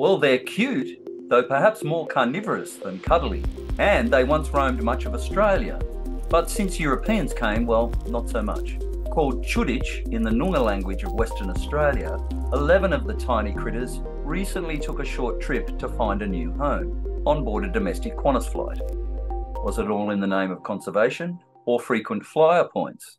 Well, they're cute, though perhaps more carnivorous than cuddly, and they once roamed much of Australia. But since Europeans came, well, not so much. Called Chuditch in the Noongar language of Western Australia, 11 of the tiny critters recently took a short trip to find a new home on board a domestic Qantas flight. Was it all in the name of conservation or frequent flyer points?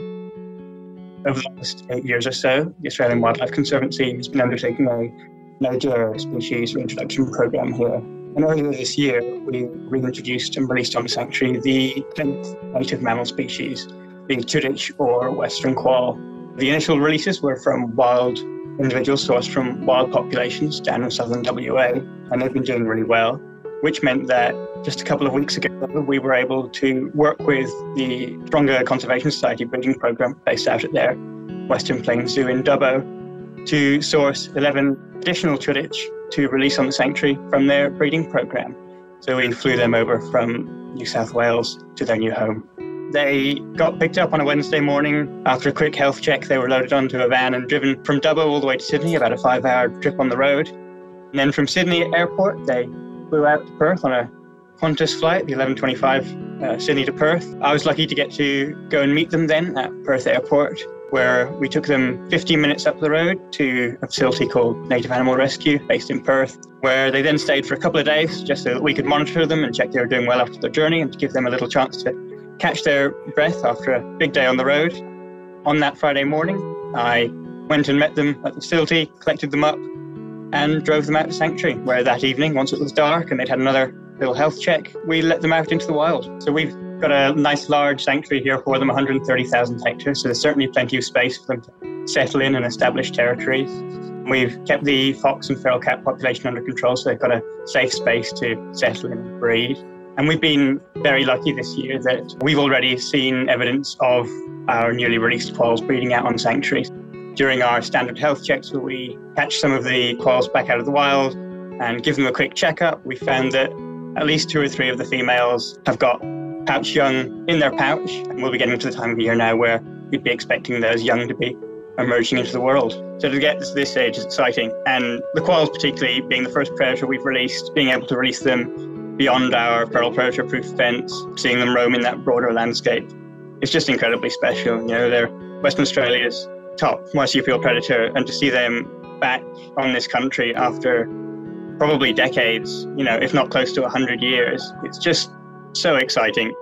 Over the last eight years or so, the Australian Wildlife Conservancy has been undertaking a major species reintroduction program here. And earlier this year, we reintroduced and released on the sanctuary the 10th native mammal species, the Chuditch or Western quoll. The initial releases were from wild individuals sourced from wild populations down in southern WA, and they've been doing really well, which meant that just a couple of weeks ago, we were able to work with the Taronga Conservation Society breeding program based out at their Western Plains Zoo in Dubbo to source 11 additional Chuditch to release on the sanctuary from their breeding program. So we flew them over from New South Wales to their new home. They got picked up on a Wednesday morning. After a quick health check, they were loaded onto a van and driven from Dubbo all the way to Sydney, about a five hour trip on the road. And then from Sydney Airport, they flew out to Perth on a Qantas flight, the 1125 uh, Sydney to Perth. I was lucky to get to go and meet them then at Perth Airport where we took them 15 minutes up the road to a facility called Native Animal Rescue based in Perth, where they then stayed for a couple of days just so that we could monitor them and check they were doing well after their journey and to give them a little chance to catch their breath after a big day on the road. On that Friday morning, I went and met them at the facility, collected them up, and drove them out to Sanctuary, where that evening, once it was dark and they'd had another little health check, we let them out into the wild. So we've got a nice large sanctuary here for them, 130,000 hectares. So there's certainly plenty of space for them to settle in and establish territories. We've kept the fox and feral cat population under control, so they've got a safe space to settle in and breed. And we've been very lucky this year that we've already seen evidence of our newly released quolls breeding out on sanctuaries. During our standard health checks, where we catch some of the quolls back out of the wild and give them a quick checkup, we found that at least two or three of the females have got pouch young in their pouch. And we'll be getting to the time of year now where we'd be expecting those young to be emerging into the world. So to get to this stage is exciting. And the quolls, particularly being the first predator we've released, being able to release them beyond our feral predator proof fence, seeing them roam in that broader landscape, it's just incredibly special. You know, they're Western Australia's top marsupial predator, and to see them back on this country after probably decades, you know, if not close to 100 years, it's just so exciting.